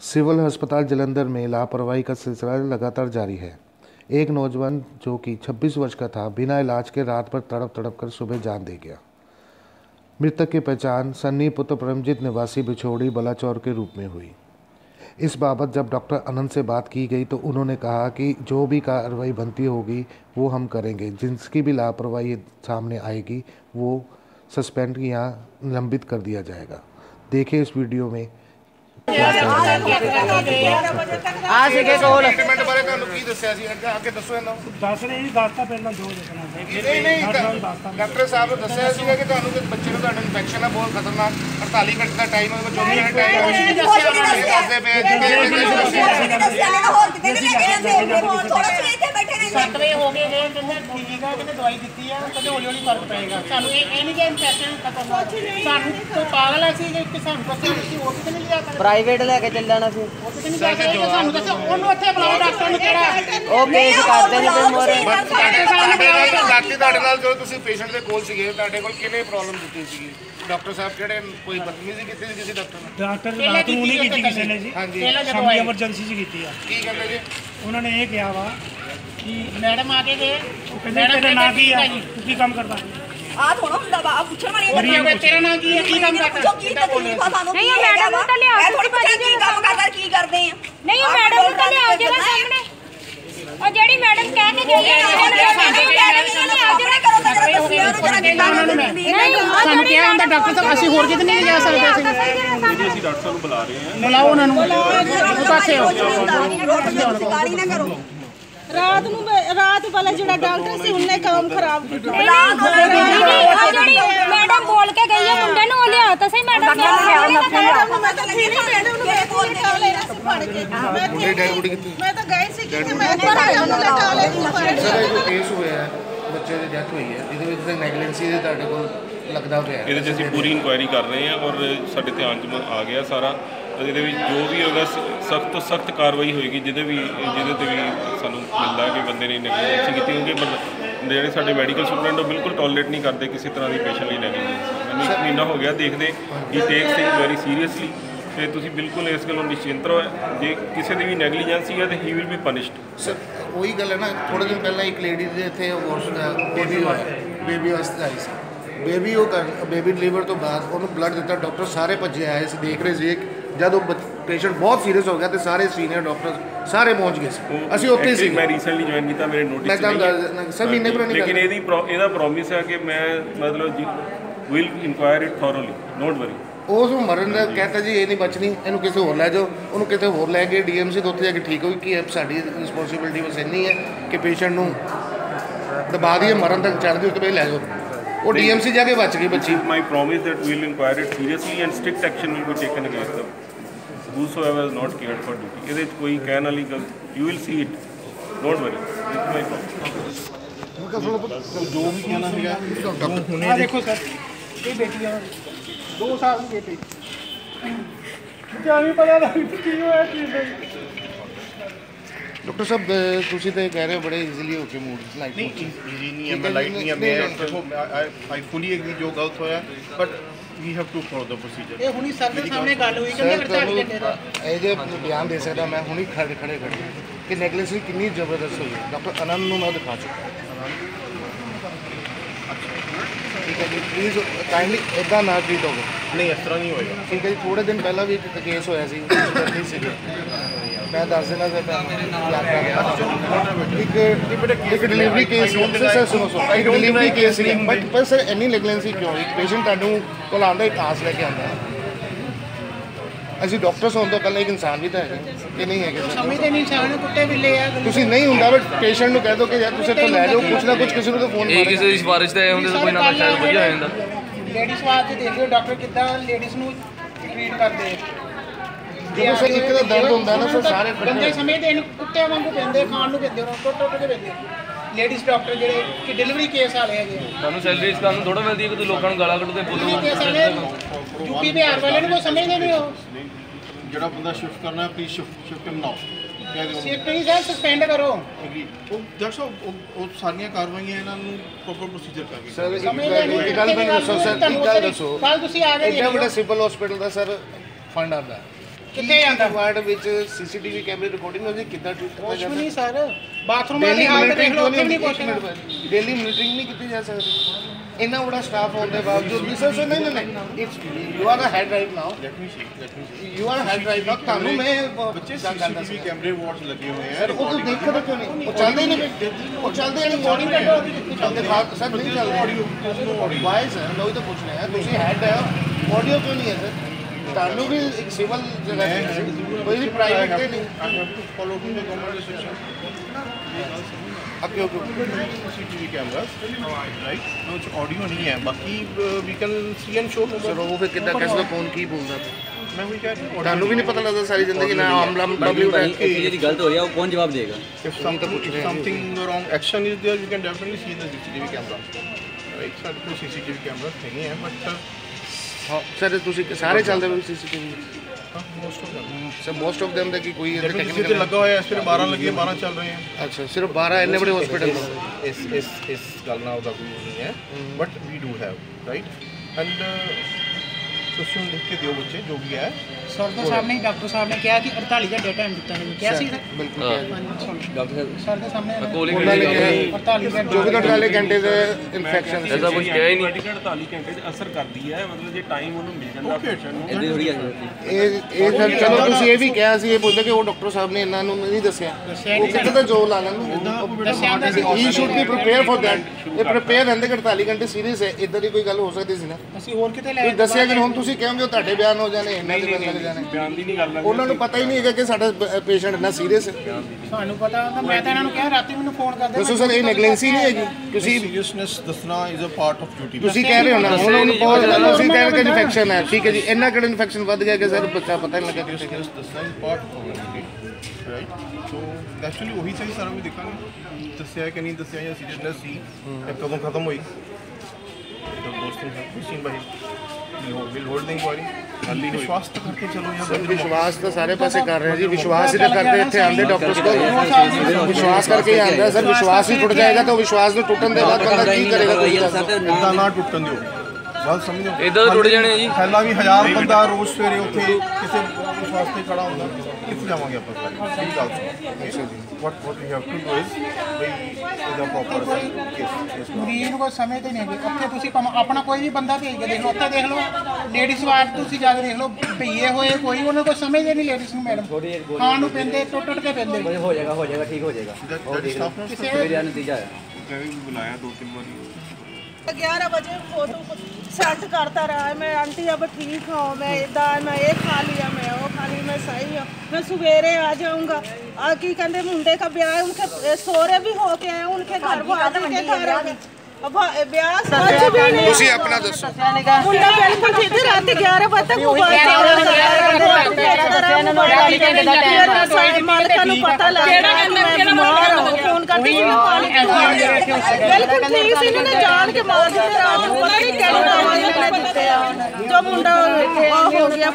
Civil अस्पताल जलंधर में लापरवाही का सिलसिला लगातार जारी है। एक नौजवान जो कि 26 वर्ष का था, बिना इलाज के रात भर तड़प तड़प कर सुबह जान दे गया। मृतक की पहचान सन्नी पुत्र परमजीत निवासी बिछोड़ी बलाचौर के रूप में हुई। इस बाबत जब डॉक्टर अनंत से बात की गई तो उन्होंने कहा कि जो भी कार्रवाई बनती होगी, वो हम करेंगे। जिसकी भी लापरवाही सामने आएगी, वो सस्पेंड या निलंबित कर दिया जाएगा। देखिए इस वीडियो में ਆ ਸੀਗੇ ਕੋਲ। ਟ੍ਰੀਟਮੈਂਟ ਬਾਰੇ ਤੁਹਾਨੂੰ ਕੀ ਦੱਸਿਆ ਸੀ ਅੱਗੇ ਅੱਗੇ ਦੱਸੋ ਇਹਨਾਂ ਨੂੰ ਦੱਸ ਰਹੇ ਜੀ ਦੱਸਤਾ ਪਹਿਲਾਂ ਜੋ ਦੇਖਣਾ ਨਹੀਂ ਨਹੀਂ ਡਾਕਟਰ ਸਾਹਿਬ ਨੇ ਦੱਸਿਆ ਸੀਗਾ ਕਿ ਤੁਹਾਨੂੰ ਕਿ ਬੱਚੇ ਨੂੰ ਤੁਹਾਡਾ ਇਨਫੈਕਸ਼ਨ ਹੈ ਬਹੁਤ ਖਤਰਨਾਕ 48 ਘੰਟੇ ਦਾ ਟਾਈਮ ਹੈ 24 ਘੰਟੇ ਟਾਈਮ ਹੈ ਦੱਸਦੇ ਪਏ ਸੱਤ ਵਜੇ ਹੋ ਗਏ ਗਏ ਕਹਿੰਦੇ ਠੀਕ ਆ ਕਹਿੰਦੇ ਦਵਾਈ ਦਿੱਤੀ ਆ ਕਹਿੰਦੇ ਹੌਲੀ ਹੌਲੀ ਫ਼ਰਕ ਪਏਗਾ। ਸਾਨੂੰ ਇਹ ਇਹ ਨਹੀਂ ਕਿ ਇਨਫੈਕਸ਼ਨ ਖਤਮ ਹੋ ਸਾਨੂੰ ਕੋਈ ਪਾਗਲ ਐ ਸੀ ਕਿ ਸਾਨੂੰ ਦੱਸੋ ਤੁਸੀਂ ਉਹ ਕਿਤੇ ਨਹੀਂ ਲਿਜਾ ਸਕਦੇ ਪ੍ਰਾਈਵੇਟ ਲੈ ਕੇ ਚੱਲਣਾ ਸੀ। ਉਹ ਕਿਤੇ ਨਹੀਂ ਜਾ ਸਕਦੇ ਸਾਨੂੰ ਦੱਸੋ ਉਹਨੂੰ ਇੱਥੇ ਬੁਲਾਓ ਡਾਕਟਰ ਨੂੰ ਕਿਹੜਾ? ਉਹ ਕੇਸ ਕਰਦੇ ਨੇ ਤੇ ਮੋਰੇ। ਰਾਤੀ ਤੁਹਾਡੇ ਨਾਲ ਜਦੋਂ ਤੁਸੀਂ ਪੇਸ਼ੈਂਟ ਦੇ ਕੋਲ ਸੀਗੇ ਤੁਹਾਡੇ ਕੋਲ ਕਿਹਨੇ ਪ੍ਰੋਬਲਮ ਦਿੱਤੀ ਸੀਗੀ? ਡਾਕਟਰ ਸਾਹਿਬ ਜਿਹੜੇ ਕੋਈ ਬਦਤਮੀਜ਼ੀ ਕੀਤੀ ਸੀ ਕਿਸੇ ਡਾਕਟਰ ਨੇ ਡਾਕਟਰ ਨੇ ਰਾਤ ਨੂੰ ਨਹੀਂ ਕੀਤੀ ਕਿਸੇ ਨੇ ਜੀ। ਹਾਂਜੀ। ਸ਼ਾਮੀ ਐਮਰਜੈਂਸੀ 'ਚ ਕੀਤੀ ਆ। ਕੀ ਕਹਿੰਦੇ ਜੀ? ਉਹਨਾਂ ਨੇ ਇਹ ਕਿਹਾ ਵਾ ਮੈਡਮ ਆ ਕੇ ਗਏ। ਕਹਿੰਦੇ ਤੇਰਾ ਨਾਂ ਕੀ ਆ? ਤੂੰ ਕੀ ਕੰਮ ਕਰਦਾ? ਆ ਥੋੜਾ ਹੁੰਦਾ ਵਾ ਆ ਪੁੱਛਣ ਵਾਲੀ ਵਧੀਆ ਹੋਇਆ, ਤੇਰਾ ਨਾਂ ਕੀ ਹੈ ਕੀ ਕੰਮ ਕਰਦਾ? ਜੋ ਕੀ ਤਕਲੀਫ ਆ ਸਾਨੂੰ ਨਹੀਂ, ਉਹ ਮੈਡਮ ਨੂੰ ਤਾਂ ਲਿਆਓ, ਇਹ ਥੋੜੀ ਪੁੱਛਿਆ ਕੀ ਕੰਮ ਕਰਦਾ ਕੀ ਕਰਦੇ ਆ। ਨਹੀਂ ਉਹ ਮੈਡਮ ਨੂੰ ਤਾਂ ਲਿਆਓ ਜਰਾ ਸਾਹਮਣੇ। ਉਹ ਜਿਹੜੀ ਮੈਡਮ ਕਹਿ ਕੇ ਗਈ ਹੈ ਸਾਨੂੰ ਕਿਹਾ ਹੁੰਦਾ ਡਾਕਟਰ ਸਾਹਿਬ ਅਸੀਂ ਹੋਰ ਕਿਤੇ ਨਹੀਂ ਜਾ ਸਕਦੇ ਸੀ ਅਸੀਂ ਡਾਕਟਰ ਨੂੰ ਬੁਲਾ ਰਹੇ ਹਾਂ। ਬੁਲਾਓ ਉਹਨਾਂ ਨੂੰ। ਪਾਸੇ ਹੋ ਗਾਲੀ ਨਾ ਕਰੋ। ਰਾਤ ਨੂੰ ਰਾਤ ਵਾਲਾ ਜਿਹੜਾ ਡਾਕਟਰ ਸੀ ਉਹਨੇ ਕੰਮ ਖਰਾਬ ਕੀਤਾ। ਮੈਡਮ ਬੋਲ ਕੇ ਗਈ ਹੈ ਮੁੰਡੇ ਨੂੰ ਉਹ ਲਿਆਓ ਤਾਂ ਸਹੀ ਮੈਡਮ ਮੈਂ ਤਾਂ ਠੀਕ ਨਹੀਂ ਮੈਡਮ ਨੂੰ ਮੇਰੇ ਕੋਲ ਲਿਟਾ ਲੈਣਾ ਸੀ ਫੜ ਕੇ ਮੈਂ ਡੈਡ ਬੋਡੀ ਕਿੱਥੇ? ਮੈਂ ਤਾਂ ਗਈ ਸੀ ਕਿ ਮੈਂ ਮੈਡਮ ਨੂੰ ਲਿਟਾ ਲੈਣੀ ਸੀ ਸਰ ਇਹ ਕੇਸ ਹੋਇਆ ਹੈ ਬੱਚੇ ਦੀ ਡੈਥ ਹੋਈ ਹੈ। ਇਹਦੇ ਵਿੱਚ ਤਾਂ ਨੈਗਲੈਂਸੀ ਦੇ ਤੁਹਾਡੇ ਕੋਲ ਲੱਗਦਾ ਪਿਆ ਹੈ। ਇਹਦੇ 'ਚ ਅਸੀਂ ਪੂਰੀ ਇਨਕੁਆਇਰੀ ਕਰ ਰਹੇ ਹਾਂ ਔਰ ਸਾਡੇ ਧਿਆਨ 'ਚ ਮ- ਆ ਗਿਆ ਸਾਰਾ। ਤੇ ਇਹਦੇ ਵਿੱਚ ਜੋ ਵੀ ਹੋਗਾ ਸਖਤ ਤੋਂ ਸਖਤ ਕਾਰਵਾਈ ਹੋਏਗੀ ਜਿਹਦੇ ਵੀ ਜਿਹਦੇ ਤੇ ਵੀ ਸਾਨੂੰ ਮਿਲਦਾ ਕਿ ਬੰਦੇ ਨੇ ਨੈਗਲੀਜੈਂਸੀ ਕੀਤੀ ਕਿਉਂਕਿ ਬੰਦ- ਜਿਹੜੇ ਸਾਡੇ ਮੈਡੀਕਲ ਸਟੂਡੈਂਟ ਉਹ ਬਿਲਕੁਲ ਟੋਲਰੇਟ ਨਹੀਂ ਕਰਦੇ ਕਿਸੇ ਤਰ੍ਹਾਂ ਦੀ ਪੇਸ਼ੈਂਟ ਲਈ ਨੈਗਲੀਜੈਂਸੀ ਮੈਨੂੰ ਇੱਕ ਮਹੀਨਾ ਹੋ ਗਿਆ ਦੇਖਦੇ ਹੀ ਟੇਕ ਥਿੰਗ ਵੈਰੀ ਸੀਰੀਅਸਲੀ ਤੇ ਤੁਸੀਂ ਬਿਲਕੁਲ ਇਸ ਗੱਲੋਂ ਨਿਸ਼ਚਿੰਤ ਰਹੋ। ਜੇ ਕਿਸੇ ਦੀ ਵੀ ਨੈਗਲੀਜੈਂਸੀ ਹੈ ਤੇ he will be punished sir ਉਹੀ ਗੱਲ ਹੈ ਨਾ ਥੋੜੇ ਦਿਨ ਪਹਿਲਾਂ ਇੱਕ ਲੇਡੀ ਦੇ ਇੱਥੇ ਬੇਬੀ ਹੋਇਆ ਬੇਬੀ ਵਾਸਤੇ ਆਈ ਸੀ। ਬੇਬੀ ਉਹ ਕਰ ਬੇਬੀ ਡਿਲੀਵਰ ਤੋਂ ਬਾਅਦ ਉਹਨੂੰ ਬਲੱਡ ਦਿੱਤਾ ਡਾਕਟਰ ਸਾਰੇ ਭੱਜੇ ਆਏ ਸੀ ਦੇਖ ਰਹੇ ਸੀ ਜਦ ਪੇਸ਼ੈਂਟ ਬਹੁਤ ਸੀਰੀਅਸ ਹੋ ਗਿਆ ਤੇ ਸਾਰੇ ਸੀਨੀਅਰ ਡਾਕਟਰ ਸਾਰੇ ਪਹੁੰਚ ਗਏ ਸੀ। ਅਸੀਂ ਉੱਥੇ ਸੀ ਮੈਂ ਰੀਸੈਂਟਲੀ ਜੁਆਇਨ ਕੀਤਾ ਮੇਰੇ ਨੋਟਿਸ ਮੈਂ ਦੱਸ ਦਿੰਦਾ, sir, ਮਹੀਨੇ ਪੁਰਾਣੀ ਲੇਕਿਨ। ਇਹਦੀ ਇਹਦਾ ਪ੍ਰੋਮਿਸ ਹੈ ਕਿ ਮੈਂ ਮਤਲਬ ਜੀ will enquire it thoroughly not worry ਉਸ ਨੂੰ ਮਰਨ ਦਾ ਕਹਤਾ ਜੀ ਇਹ ਨਹੀਂ ਬਚਣੀ ਇਹਨੂੰ ਕਿਸੇ ਹੋਰ ਲੈ ਜਾਓ ਉਹਨੂੰ ਕਿਤੇ ਹੋਰ ਲੈ ਗਏ ਡੀਐਮਸੀ ਤੋਂ ਉੱਥੇ ਜਾ ਕੇ ਠੀਕ ਹੋਈ ਕਿ ਸਾਡੀ ਰਿਸਪੌਂਸਿਬਿਲਟੀ ਬਸ ਇੰਨੀ ਹੈ ਕਿ ਪੇਸ਼ੈਂਟ ਨੂੰ ਦਬਾ ਦਈਏ ਮਰਨ ਤੱਕ ਚੜ੍ਹਦੀ ਉਸ ਤੋਂ ਪਹਿਲੇ ਲੈ ਜਾਓ। ਉਹ ਡੀਐਮਸੀ ਜਾ ਕੇ ਬਚ ਗਈ ਬੱਚੀ। my promise that we will inquire it seriously and strict action will be taken against them whosoever is not cared for duty. ਇਹਦੇ ਵਿੱਚ ਕੋਈ ਕਹਿਣ ਵਾਲੀ ਗੱਲ you will see it. Don't worry. It's my promise ਆ ਦੇਖੋ sir ਇਹ ਬੇਟੀ ਆ। 2 ਸਾਲ ਦੀ ਬੇਟੀ। ਜਾਨੀ ਪਤਾ ਨਹੀਂ ਕੀ ਹੋਇਆ ਕੀ ਨਹੀਂ ਡਾਕਟਰ ਸਾਹਿਬ ਤੁਸੀਂ ਤਾਂ ਕਹਿ ਰਹੇ ਹੋ ਬੜੇ ਈਜ਼ੀਲੀ ਹੋ ਕੇ ਮੂਡ ਲਾਈਟ ਨਹੀਂ ਈਜ਼ੀ ਨਹੀਂ ਹੈ ਮੈਂ ਲਾਈਟ ਜੀ, ਨਹੀਂ ਹੈ ਨਹੀਂ, ਮੈਂ ਆਈ ਫੁਲੀ ਐਗਰੀ ਜੋ ਗਲਤ ਹੋਇਆ but we have to follow the procedure ਇਹ ਹੁਣੀ ਸਰ ਦੇ ਸਾਹਮਣੇ ਗੱਲ ਹੋਈ ਕਹਿੰਦੇ ਸਰ 48 ਘੰਟੇ ਦਾ ਤੁਹਾਨੂੰ ਇਹ ਜੇ ਬਿਆਨ ਦੇ ਸਕਦਾ ਮੈਂ ਹੁਣੀ ਖੜੇ ਖੜੇ ਖੜੇ ਕਿ ਨੈਗਲੈਂਸੀ ਕਿੰਨੀ ਜ਼ਬਰਦਸਤ ਹੋਈ ਹੈ। ਡਾਕਟਰ ਅਨੰਦ ਨੂੰ ਮੈਂ ਦਿਖਾ ਚੁੱਕਾ ਠੀਕ ਹੈ ਜੀ ਪਲੀਜ਼ ਕਾਈਂਡਲੀ ਇਦਾਂ ਨਾ ਟ੍ਰੀਟ ਹੋਵੇ। ਨਹੀਂ ਇਸ ਤਰ੍ਹਾਂ ਨਹੀਂ ਹੋਏਗਾ। ਠੀਕ ਹੈ ਜੀ ਥੋੜੇ ਦਿਨ ਪਹਿਲਾਂ ਵੀ ਇੱਕ ਕੇਸ ਹੋਇਆ ਸੀ ਨਹੀਂ ਸੀਗੇ। ਮੈਂ ਦੱਸ ਦੇਣਾ ਸਰ ਇੱਕ ਇੱਕ ਡਿਲੀਵਰੀ ਕੇਸ ਸੀ। ਸਰ ਸੁਣੋ ਸੁਣੋ। ਇੱਕ ਡਿਲੀਵਰੀ ਕੇਸ ਸੀ। ਬਟ ਪਰ ਸਰ ਇੰਨੀ ਨੈਗਲੈਂਸੀ ਕਿਉਂ? ਇੱਕ ਪੇਸ਼ੈਂਟ ਤੁਹਾਨੂੰ ਕੋਲ ਆਉਂਦਾ ਇੱਕ ਆਸ ਲੈ ਕੇ ਆਉਂਦਾ। ਅਸੀਂ ਡਾਕਟਰਸ ਹੋਣ ਤੋਂ ਪਹਿਲਾਂ ਇੱਕ ਇਨਸਾਨ ਵੀ ਤਾਂ ਹੈਗੇ ਕਿ ਨਹੀਂ ਹੈਗੇ ਸਮਝਦੇ ਨਹੀਂ ਨਿਸ਼ਾਨ ਕੁੱਤੇ ਬਿੱਲੇ ਆ ਤੁਸੀਂ ਨਹੀਂ ਹੁੰਦਾ ਬਟ ਪੇਸ਼ੈਂਟ ਨੂੰ ਕਹਿ ਦੋ ਕਿ ਯਾਰ ਤੁਸੀਂ ਇੱਥੋਂ ਲੈ ਜਾਓ ਕੁਛ ਨਾ ਕੁਛ ਕਿਸੇ ਨੂੰ ਤਾਂ ਫੋਨ ਇਹ ਕਿਸੇ ਦੀ ਸਿਫਾਰਿਸ਼ ਤੇ ਆਏ ਹੁੰਦੇ ਤਾਂ ਕੋਈ ਨਾ ਕੋਈ ਸ਼ਾਇਦ ਵਧੀਆ ਹੋ ਜਾਂਦਾ। ਲੇਡੀਜ਼ ਵਾਸਤੇ ਦੇਖ ਲਿਓ ਡਾਕਟਰ ਕਿੱਦਾਂ ਲੇਡੀਜ਼ ਨੂੰ ਟ੍ਰੀਟ ਕਰਦੇ ਜਦੋਂ ਸਰ ਇੱਕ ਦਾ ਦਰਦ ਹੁੰਦਾ ਨਾ ਸਰ ਸਾਰੇ ਬੰਦੇ ਸਮੇਂ ਦੇ ਕੁੱਤਿਆਂ ਵਾਂਗੂ ਪੈਂਦੇ ਖਾਣ ਨੂੰ ਪੈਂਦੇ ਉਹਨਾਂ ਟੁੱਟ ਟੁੱਟ ਕੇ ਪੈਂਦੇ। ਲੇਡੀਜ਼ ਡਾਕਟਰ ਜਿਹੜੇ ਕਿ ਡਿਲੀਵਰੀ ਕੇਸ ਵਾਲੇ ਹੈਗੇ ਤੁਹਾਨੂੰ ਸੈਲਰੀ ਇਸ ਕਾਰਨ ਥੋੜਾ ਮਿਲਦੀ ਹੈ ਕਿ ਤੁਸੀਂ ਲੋਕਾਂ ਨੂੰ ਗਾਲਾਂ ਕੱਢਦੇ ਬੋਲੋ ਬਿਹਾਰ ਵਾਲੇ ਨੂੰ ਕੋਈ ਸਮਝਦੇ ਨਹੀਂ ਉਹ ਜਿਹੜਾ ਬੰਦਾ ਸ਼ਿਫਟ ਕਰਨਾ ਹੈ please shift shift him now sit ਨਹੀਂ ਸਰ ਸਸਪੈਂਡ ਕਰੋ. ਉਹ ਸਾਹਿਬ ਉਹ- ਉਹ ਸਾਰੀਆਂ ਕਾਰਵਾਈਆਂ ਇਹਨਾਂ ਨੂੰ ਪ੍ਰੋਪਰ ਪ੍ਰੋਸੀਜਰ ਕਰਕੇ ਸਰ ਇੱਕ ਗੱਲ ਨਹੀਂ ਇੱਕ ਗੱਲ ਮੈਨੂੰ ਦੱਸੋ ਸਰ ਇੱਕ ਗੱਲ ਦੱਸੋ ਕੱਲ ਤੁਸੀਂ ਆ ਗਏ ਇੰਨਾ ਵੱਡਾ। ਸਿਵਲ ਹਸਪੀਟਲ ਦਾ ਸਰ ਫੰਡ ਆਉਂਦਾ ਹੈ। ਕਿੱਥੇ ਜਾਂਦਾ? ਵਾਰਡ ਵਿੱਚ ਸੀਸੀਟੀਵੀ ਕੈਮਰੇ ਰਿਕਾਰਡਿੰਗ ਹੁੰਦੀ ਕਿੱਦਾਂ ਟ੍ਰੀਟ ਕੀਤਾ ਕੁਛ ਵੀ ਜਾਂਦਾ? ਨਹੀਂ ਸਰ। ਬਾਥਰੂਮ ਵਾਲੀ ਹਾਲਤ ਦੇਖ ਲਓ ਉੱਥੇ ਵੀ ਨਹੀਂ ਕੁਛ ਡੇਲੀ ਮੋਨੀਟਰਿੰਗ ਨਹੀਂ ਕੀਤੀ ਜਾ ਸਕਦੀ। ਇੰਨਾ ਬੜਾ ਸਟਾਫ ਹੋਣ ਦੇ ਬਾਵਜੂਦ ਵੀ ਸਰ ਨਹੀਂ ਨਹੀਂ ਨਹੀਂ। It's you are the head right now let me see let me see you are head right now ਤੁਹਾਨੂੰ ਮੈਂ ਬੱਚੇ ਸੀਸੀਟੀਵੀ ਕੈਮਰੇ ਵਾਰਡਸ ਲੱਗੇ ਹੋਏ ਸਰ ਹੈ ਉਹ ਤੁਸੀਂ ਦੇਖਦੇ ਕਿਉਂ ਨਹੀਂ? ਉਹ ਚੱਲਦੇ ਹੀ ਨਹੀਂ। ਉਹ ਚੱਲਦੇ ਹੀ ਨਹੀਂ ਬੋਡੀ ਚੱਲਦੇ ਬਾਹਰ ਸਰ ਨਹੀਂ ਚੱਲਦੇ। ਸਰ ਮੈਂ ਉਹ ਤਾਂ ਪੁੱਛ ਰਿਹਾ। ਤੁਸੀਂ ਹੈਡ ਹੈ ਆਡੀਓ ਕਿਉਂ ਨਹੀਂ ਹੈ ਸਰ तालुक भी एक सिविल जगह है कोई भी प्राइवेट है नहीं। Follow to the government section okay okay C T V cameras right कुछ ऑडियो नहीं है। बाकी we can see and show sir वो फिर कितना कैसे फ़ोन की बोलना था मैं वही कह रहा हूँ भी नहीं पता लगा सारी ज़िंदगी ना हम हम डब्ल्यू के यदि गलत हो गया वो कौन जवाब देगा? If something something wrong action is there we can definitely see in the CCTV camera right sir कोई सीसीटीवी कैमरा नहीं है बट सर ਸਰ ਤੁਸੀਂ ਸਾਰੇ ਚੱਲਦੇ ਹੋ CCTV sir most of them ਦਾ ਕੀ ਕੋਈ ਦੇਖੋ ਕਿਸੇ ਤੇ ਲੱਗਾ ਹੋਇਆ ਇਸ ਵੇਲੇ 12 ਲੱਗੇ 12 ਚੱਲ ਰਹੇ ਹਨ ਅੱਛਾ ਸਿਰਫ 12 ਇੰਨੇ ਬੜੇ ਹਸਪੀਟਲ ਇਸ ਇਸ ਇਸ ਗੱਲ ਨਾਲ ਉਹਦਾ ਕੋਈ ਨਹੀਂ ਹੈ। But we do have right and ਤੁਸੀਂ ਹੁਣ ਲਿਖ ਕੇ ਦਿਓ ਬੱਚੇ ਜੋ ਵੀ ਹੈ। ਸਰਦਾਰ ਸਾਹਿਬ ਨੇ ਡਾਕਟਰ ਸਾਹਿਬ ਨੇ ਕਿਹਾ ਕਿ 48 ਘੰਟੇ ਟਾਈਮ ਦਿੱਤਾ ਹੈ। ਕਿਹਾ ਸੀ ਬਿਲਕੁਲ ਡਾਕਟਰ ਸਾਹਿਬ ਨੇ ਕੋਲਿੰਗ ਉਹਨਾਂ ਨੇ 48 ਘੰਟੇ 24 ਘੰਟੇ ਦੇ ਇਨਫੈਕਸ਼ਨ ਐਸਾ ਕੁਝ ਕਿਹਾ ਹੀ ਨਹੀਂ। 48 ਘੰਟੇ ਦੇ ਅਸਰ ਕਰਦੀ ਹੈ ਮਤਲਬ ਜੇ ਟਾਈਮ ਉਹਨੂੰ ਮਿਲ ਜਾਂਦਾ ਪੇਸ਼ੈਂਟ ਨੂੰ। ਇਹ ਇਹ ਚਲੋ ਤੁਸੀਂ ਇਹ ਵੀ ਕਿਹਾ ਸੀ ਇਹ ਬੋਲਦੇ ਕਿ ਉਹ ਡਾਕਟਰ ਸਾਹਿਬ ਨੇ ਇਹਨਾਂ ਨੂੰ ਨਹੀਂ ਦੱਸਿਆ। ਉਹ ਕਿਤੇ ਤਾਂ ਜੋ ਲਾ ਲੈਣ। ਹੀ। Should be prepare for that ਇਹ ਪ੍ਰੀਪੇਅਰ ਰਹਿੰਦੇ 48 ਘੰਟੇ ਸੀਰੀਅਸ ਹੈ। ਇਦਾਂ ਦੀ ਕੋਈ ਗੱਲ ਹੋ ਸਕਦੀ ਸੀ ਨਾ। ਅਸੀਂ ਹੋਰ ਕਿਤੇ ਲੈ ਦੱਸਿਆ ਕਿ ਹੁਣ ਤੁਸੀਂ ਕਹਿੰਦੇ ਹੋ ਤੁਹਾਡੇ ਬਿਆਨ ਹੋ ਜਾਣੇ ਇਹਨਾਂ ਦੇ ਬਿਆਨ ਸਕਦੇ ਨੇ ਬਿਆਨ ਦੀ ਨਹੀਂ ਗੱਲ ਲੱਗਦੀ। ਉਹਨਾਂ ਨੂੰ ਪਤਾ ਹੀ ਨਹੀਂ ਹੈਗਾ ਕਿ ਸਾਡਾ ਪੇਸ਼ੈਂਟ ਨਾ ਸੀਰੀਅਸ ਹੈ। ਸਾਨੂੰ ਪਤਾ ਹੁੰਦਾ ਮੈਂ ਤਾਂ ਇਹਨਾਂ ਨੂੰ ਕਿਹਾ ਰਾਤੀ ਮੈਨੂੰ ਫੋਨ ਕਰਦੇ ਦੱਸੋ ਸਰ ਇਹ ਨੈਗਲੈਂਸੀ ਨਹੀਂ ਹੈਗੀ। ਤੁਸੀਂ ਸੀਰੀਅਸਨੈਸ ਦੱਸਣਾ is a part of duty ਤੁਸੀਂ ਕਹਿ ਰਹੇ ਹੋ ਨਾ ਉਹਨਾਂ ਨੂੰ ਬਹੁਤ ਤੁਸੀਂ ਕਹਿ ਰਹੇ ਕਿ ਇਨਫੈਕਸ਼ਨ ਹੈ। ਠੀਕ ਹੈ ਜੀ ਇੰਨਾ ਕਿਹੜਾ ਇਨਫੈਕਸ਼ਨ ਵੱਧ ਗਿਆ ਕਿ ਸਰ ਬੱਚਾ ਪਤਾ ਨਹੀਂ ਲੱਗਾ ਕਿ ਦੱਸਣਾ is part of duty right so actually ਉਹੀ ਸਹੀ ਸਾਰਾ ਵੀ ਦੇਖਾਂਗੇ। ਦੱਸਿਆ ਕਿ ਨਹੀਂ ਦੱਸਿਆ ਜਾਂ ਸੀਰੀਅਸਨੈਸ ਸੀ ਕਦੋਂ ਖਤਮ ਹੋਈ? ਦੋਸਤਾਂ ਨੂੰ ਕੁਸ਼ੀਨ ਭਾਈ ਵਿਲ ਹੋਲਡ ਵਿਸ਼ਵਾਸ ਕਰਕੇ ਚਲੋ ਯਾਰ। ਵਿਸ਼ਵਾਸ ਤਾਂ ਸਾਰੇ ਪਾਸੇ ਕਰ ਰਹੇ ਜੀ ਵਿਸ਼ਵਾਸ ਹੀ ਕਰਦੇ ਇੱਥੇ ਆਂਦੇ ਡਾਕਟਰਸ ਕੋਲ। ਵਿਸ਼ਵਾਸ ਕਰਕੇ ਆਂਦਾ ਸਰ ਵਿਸ਼ਵਾਸ ਹੀ ਗੱਲ ਸਮਝੋ ਇਦਾਂ ਤਾਂ ਟੁੱਟ ਜਾਣੇ ਆ ਜੀ। ਪਹਿਲਾਂ ਵੀ ਹਜ਼ਾਰ ਬੰਦਾ ਰੋਜ਼ ਸਵੇਰੇ ਉੱਥੇ ਕਿਸੇ ਉਸ ਵਾਸਤੇ ਖੜਾ ਹੁੰਦਾ ਕਿੱਥੇ ਜਾਵਾਂਗੇ ਆਪਾਂ ਸਾਰੇ? ਠੀਕ ਗੱਲ what what you have to do is ਬਈ ਇਹਦਾ ਪ੍ਰੋਪਰ ਕੇਸ ਮਰੀਜ਼ ਨੂੰ ਕੋਈ ਸਮੇਂ ਤੇ ਨਹੀਂ ਹੈਗੀ। ਉੱਥੇ ਤੁਸੀਂ ਭਾਵੇਂ ਆਪਣਾ ਕੋਈ ਵੀ ਬੰਦਾ ਭੇਜ ਕੇ ਦੇਖ ਲਓ। ਉੱਥੇ ਦੇਖ ਲਓ। ਲੇਡੀਜ਼ ਵਾਰਡ ਤੁਸੀਂ ਜਾ ਕੇ ਦੇਖ ਲਓ। ਭਈਏ ਹੋਏ ਕੋਈ ਉਹਨਾਂ ਕੋਈ ਸਮਝਦੇ ਨਹੀਂ ਲੇਡੀਜ਼ ਨੂੰ ਮੈਡਮ ਖਾਣ ਨੂੰ ਪੈਂਦੇ ਟੁੱਟ ਟੁੱਟ ਕੇ ਪੈਂਦੇ। ਹੋ ਜਾਏਗਾ ਹੋ ਜਾਏਗਾ ਠੀਕ ਹੋ ਜਾਏਗਾ। ਉਹ ਦੇਖ ਲਓ। ਕਿਸੇ ਦਾ ਨਤੀਜਾ ਹੈ ਕਹਿੰਦੇ ਬੁਲਾਇਆ ਦੋ ਤਿੰਨ ਵਾਰੀ। 11 ਵਜੇ ਫੋਟੋ शर्ट करता रहा मैं आंटी अब ठीक हूँ। मैं दाल मैं ये खा लिया मैं वो खा ली मैं सही हूँ। मैं सवेरे आ जाऊँगा। की कहते मुंडे का ब्याह उनके सोरे भी हो गए हैं उनके घर वो आदमी के घर ब्याह अपना मुंडा बिल्कुल ठीक रात ग्यारह बजे तक ਤੁਹਾਡੇ ਘੰਟੇ ਨੂੰ ਪਤਾ ਲੱਗ ਗਿਆ ਕਿਹੜਾ ਮਾਲਕ ਫੋਨ ਕਰਦੀ ਦਿੱਤੇ। ਆ। ਜੋ ਮੁੰਡਾ ਹੋ ਗਿਆ